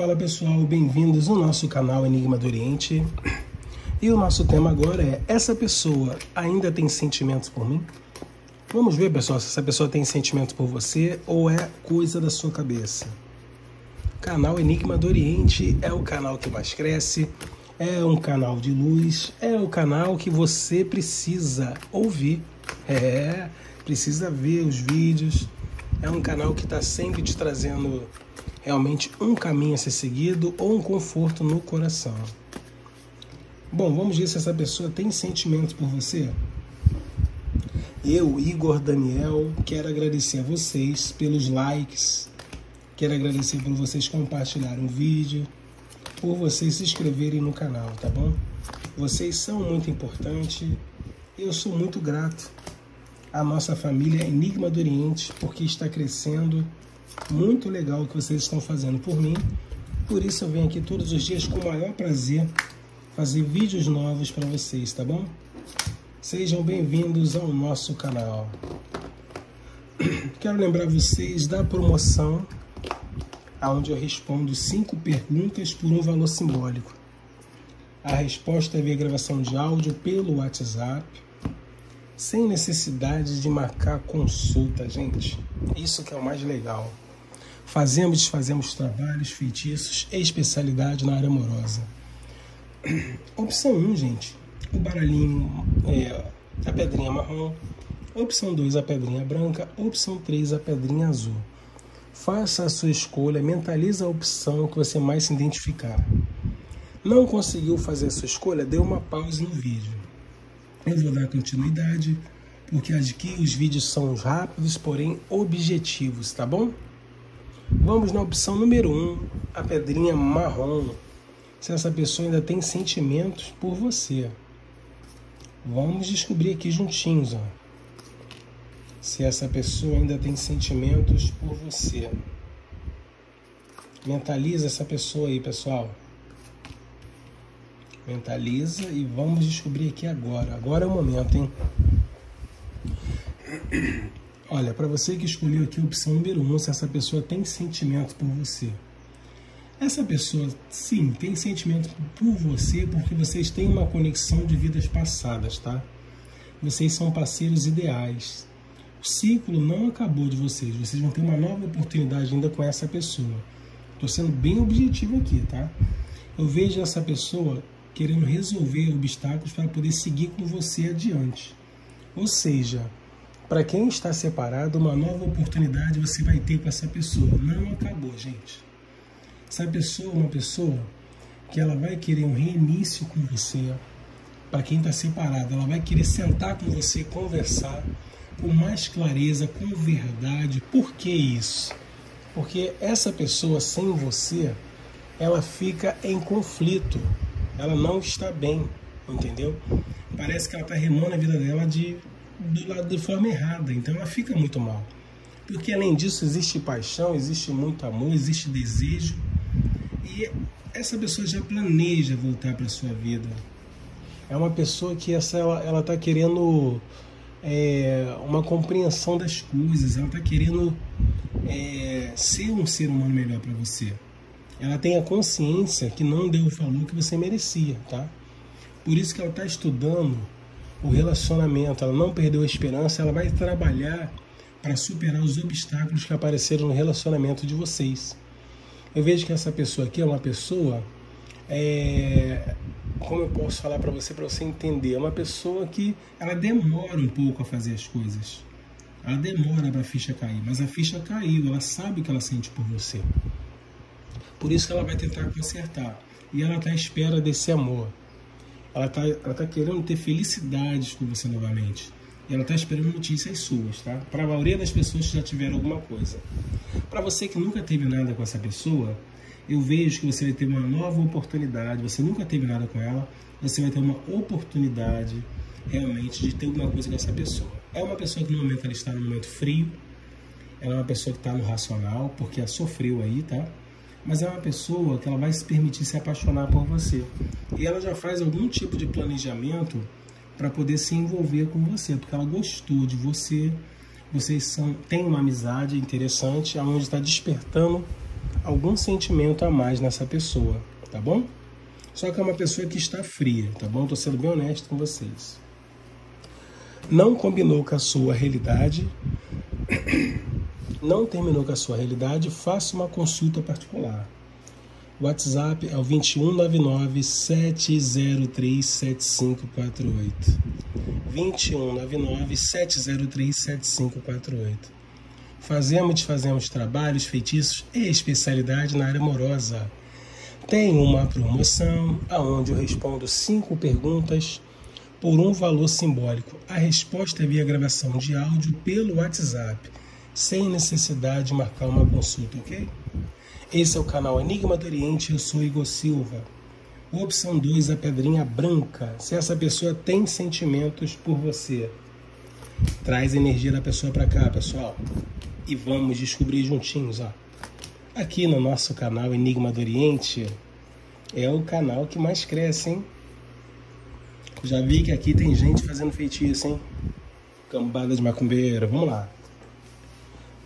Fala pessoal, bem-vindos ao nosso canal Enigma do Oriente. E o nosso tema agora é: essa pessoa ainda tem sentimentos por mim? Vamos ver, pessoal, se essa pessoa tem sentimentos por você ou é coisa da sua cabeça. Canal Enigma do Oriente é o canal que mais cresce, é um canal de luz, é o canal que você precisa ouvir, é, precisa ver os vídeos. É um canal que está sempre te trazendo realmente um caminho a ser seguido ou um conforto no coração. Bom, vamos ver se essa pessoa tem sentimentos por você. Eu, Igor Daniel, quero agradecer a vocês pelos likes, quero agradecer por vocês compartilharem o vídeo, por vocês se inscreverem no canal, tá bom? Vocês são muito importantes eu sou muito grato à nossa família Enigma do Oriente, porque está crescendo muito legal o que vocês estão fazendo por mim. Por isso eu venho aqui todos os dias com o maior prazer fazer vídeos novos para vocês, tá bom? Sejam bem-vindos ao nosso canal. Quero lembrar vocês da promoção onde eu respondo cinco perguntas por um valor simbólico. A resposta é via gravação de áudio pelo WhatsApp, sem necessidade de marcar consulta, gente. Isso que é o mais legal. Fazemos desfazemos trabalhos, feitiços e especialidade na área amorosa. Opção 1, gente, o baralhinho, é, a pedrinha marrom. Opção 2, a pedrinha branca. Opção 3, a pedrinha azul. Faça a sua escolha, mentalize a opção que você mais se identificar. Não conseguiu fazer a sua escolha? Dê uma pausa no vídeo. Eu vou dar continuidade, porque aqui os vídeos são rápidos, porém objetivos, tá bom? Vamos na opção número 1, um, a pedrinha marrom. Se essa pessoa ainda tem sentimentos por você. Vamos descobrir aqui juntinhos, ó. Se essa pessoa ainda tem sentimentos por você. Mentaliza essa pessoa aí, pessoal. Mentaliza e vamos descobrir aqui agora. Agora é o momento, hein? Olha, para você que escolheu aqui a opção número 1, um, se essa pessoa tem sentimento por você. Essa pessoa, sim, tem sentimento por você porque vocês têm uma conexão de vidas passadas, tá? Vocês são parceiros ideais. O ciclo não acabou de vocês. Vocês vão ter uma nova oportunidade ainda com essa pessoa. Estou sendo bem objetivo aqui, tá? Eu vejo essa pessoa querendo resolver obstáculos para poder seguir com você adiante. Ou seja, para quem está separado, uma nova oportunidade você vai ter com essa pessoa. Não acabou, gente. Essa pessoa é uma pessoa que ela vai querer um reinício com você. Para quem está separado, ela vai querer sentar com você, conversar com mais clareza, com verdade. Por que isso? Porque essa pessoa sem você, ela fica em conflito. Ela não está bem, entendeu? Parece que ela está remando a vida dela de do lado de forma errada, então ela fica muito mal. Porque além disso existe paixão, existe muito amor, existe desejo e essa pessoa já planeja voltar para sua vida. É uma pessoa que essa ela ela está querendo é, uma compreensão das coisas, ela está querendo é, ser um ser humano melhor para você. Ela tem a consciência que não deu o valor que você merecia, tá? Por isso que ela está estudando o relacionamento, ela não perdeu a esperança, ela vai trabalhar para superar os obstáculos que apareceram no relacionamento de vocês. Eu vejo que essa pessoa aqui é uma pessoa, é, como eu posso falar para você, para você entender, é uma pessoa que ela demora um pouco a fazer as coisas. Ela demora para a ficha cair, mas a ficha caiu, ela sabe o que ela sente por você. Por isso que ela vai tentar consertar. E ela está à espera desse amor. Ela está ela tá querendo ter felicidades com você novamente. E ela está esperando notícias suas, tá? Para a maioria das pessoas que já tiveram alguma coisa. Para você que nunca teve nada com essa pessoa, eu vejo que você vai ter uma nova oportunidade. Você nunca teve nada com ela, você vai ter uma oportunidade realmente de ter alguma coisa com essa pessoa. É uma pessoa que no momento ela está no momento frio, ela é uma pessoa que está no racional, porque ela sofreu aí, tá? Mas é uma pessoa que ela vai se permitir se apaixonar por você. E ela já faz algum tipo de planejamento para poder se envolver com você, porque ela gostou de você, vocês são, têm uma amizade interessante, aonde está despertando algum sentimento a mais nessa pessoa, tá bom? Só que é uma pessoa que está fria, tá bom? Tô sendo bem honesto com vocês. Não combinou com a sua realidade, não terminou com a sua realidade, faça uma consulta particular. WhatsApp é o 2199 703 7548. 2199 703 7548. Fazemos e desfazemos trabalhos, feitiços e especialidade na área amorosa. Tem uma promoção aonde eu respondo cinco perguntas por um valor simbólico. A resposta é via gravação de áudio pelo WhatsApp, sem necessidade de marcar uma consulta, ok? Esse é o canal Enigma do Oriente, eu sou Igor Silva. Opção 2, a pedrinha branca. Se essa pessoa tem sentimentos por você, traz a energia da pessoa para cá, pessoal. E vamos descobrir juntinhos, ó. Aqui no nosso canal Enigma do Oriente, é o canal que mais cresce, hein? Já vi que aqui tem gente fazendo feitiço, hein? Cambada de macumbeira, vamos lá.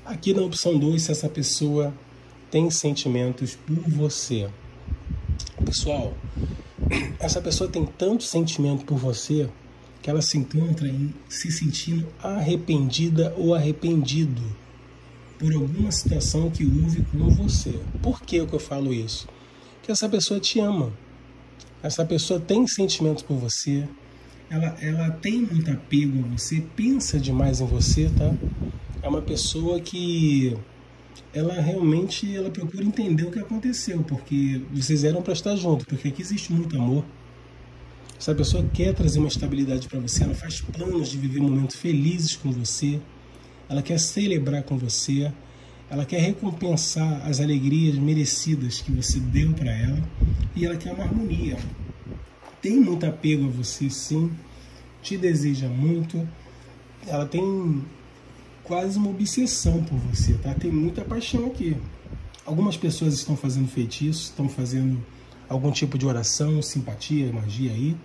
Aqui na opção 2, se essa pessoa tem sentimentos por você. Pessoal, essa pessoa tem tanto sentimento por você que ela se encontra em se sentindo arrependida ou arrependido por alguma situação que houve com você. Por que eu falo isso? Que essa pessoa te ama essa pessoa tem sentimentos por você, ela, ela tem muito apego a você, pensa demais em você, tá? É uma pessoa que ela realmente ela procura entender o que aconteceu, porque vocês eram para estar juntos, porque aqui existe muito amor. Essa pessoa quer trazer uma estabilidade para você, ela faz planos de viver momentos felizes com você, ela quer celebrar com você, ela quer recompensar as alegrias merecidas que você deu para ela e ela quer uma harmonia. Tem muito apego a você, sim, te deseja muito, ela tem quase uma obsessão por você, tá? Tem muita paixão aqui. Algumas pessoas estão fazendo feitiços, estão fazendo algum tipo de oração, simpatia, magia aí.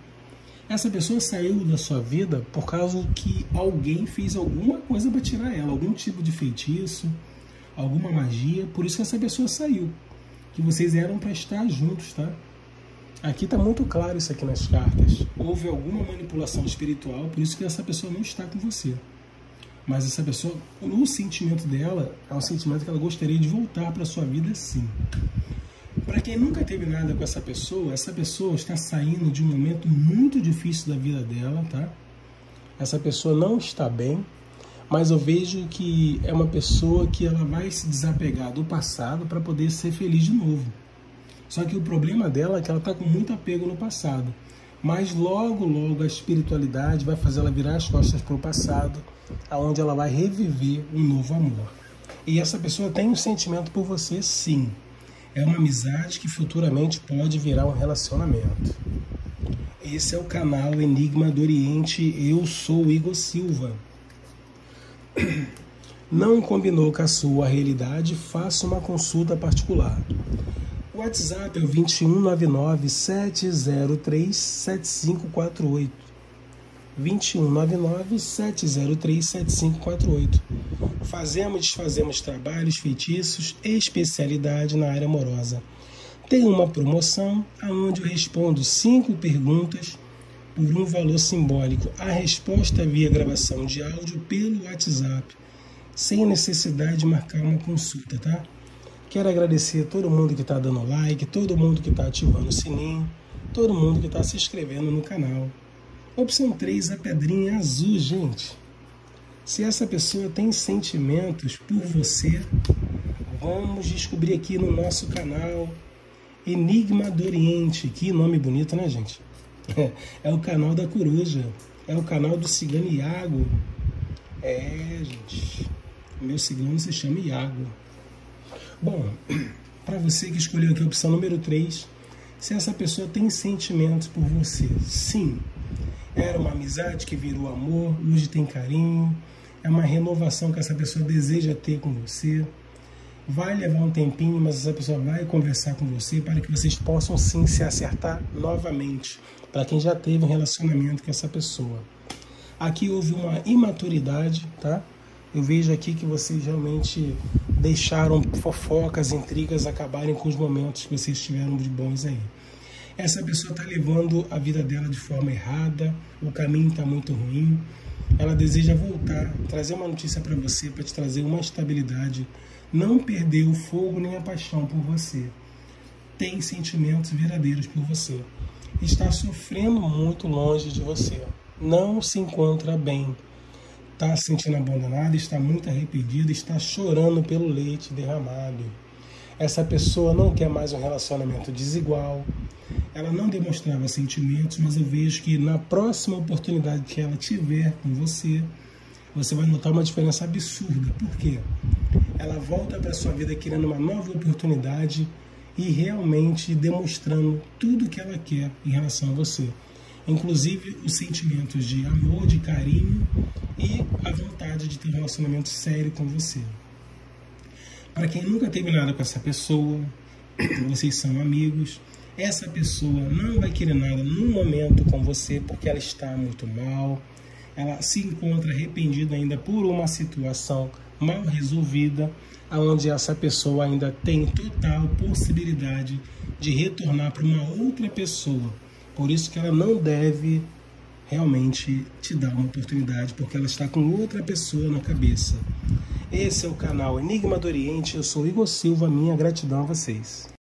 Essa pessoa saiu da sua vida por causa que alguém fez alguma coisa para tirar ela, algum tipo de feitiço, alguma magia, por isso que essa pessoa saiu. Que vocês eram para estar juntos, tá? Aqui está muito claro isso aqui nas cartas. Houve alguma manipulação espiritual, por isso que essa pessoa não está com você. Mas essa pessoa, o sentimento dela é um sentimento que ela gostaria de voltar para sua vida sim. Para quem nunca teve nada com essa pessoa, essa pessoa está saindo de um momento muito difícil da vida dela, tá? Essa pessoa não está bem, mas eu vejo que é uma pessoa que ela vai se desapegar do passado para poder ser feliz de novo. Só que o problema dela é que ela está com muito apego no passado. Mas logo, logo a espiritualidade vai fazer ela virar as costas para o passado, aonde ela vai reviver um novo amor. E essa pessoa tem um sentimento por você, sim. É uma amizade que futuramente pode virar um relacionamento. Esse é o canal Enigma do Oriente. Eu sou Igor Silva não combinou com a sua realidade, faça uma consulta particular. O WhatsApp é o 2199 703 7548. 2199 703 7548. Fazemos e desfazemos trabalhos, feitiços e especialidade na área amorosa. Tem uma promoção onde eu respondo cinco perguntas por um valor simbólico. A resposta via gravação de áudio pelo WhatsApp, sem necessidade de marcar uma consulta, tá? Quero agradecer a todo mundo que está dando like, todo mundo que está ativando o sininho, todo mundo que está se inscrevendo no canal. Opção 3, a pedrinha azul, gente. Se essa pessoa tem sentimentos por você, vamos descobrir aqui no nosso canal Enigma do Oriente. Que nome bonito, né, gente? É o canal da coruja. É o canal do cigano Iago. É, gente. Meu cigano se chama Iago. Bom, para você que escolheu aqui a opção número 3, se essa pessoa tem sentimentos por você, sim. Era uma amizade que virou amor, hoje tem carinho, é uma renovação que essa pessoa deseja ter com você. Vai levar um tempinho, mas essa pessoa vai conversar com você para que vocês possam sim se acertar novamente para quem já teve um relacionamento com essa pessoa. Aqui houve uma imaturidade, tá? Eu vejo aqui que vocês realmente deixaram fofocas, intrigas acabarem com os momentos que vocês tiveram de bons aí. Essa pessoa está levando a vida dela de forma errada, o caminho está muito ruim. Ela deseja voltar, trazer uma notícia para você, para te trazer uma estabilidade, não perder o fogo nem a paixão por você. Tem sentimentos verdadeiros por você. Está sofrendo muito longe de você. Não se encontra bem. Está se sentindo abandonada, está muito arrependida, está chorando pelo leite derramado. Essa pessoa não quer mais um relacionamento desigual. Ela não demonstrava sentimentos, mas eu vejo que na próxima oportunidade que ela tiver com você, você vai notar uma diferença absurda. Por quê? Ela volta para sua vida querendo uma nova oportunidade e realmente demonstrando tudo que ela quer em relação a você. Inclusive os sentimentos de amor, de carinho e a vontade de ter um relacionamento sério com você. Para quem nunca teve nada com essa pessoa, vocês são amigos, essa pessoa não vai querer nada no momento com você porque ela está muito mal, ela se encontra arrependida ainda por uma situação mal resolvida, onde essa pessoa ainda tem total possibilidade de retornar para uma outra pessoa. Por isso que ela não deve realmente te dar uma oportunidade, porque ela está com outra pessoa na cabeça. Esse é o canal Enigma do Oriente, eu sou Igor Silva, minha gratidão a vocês.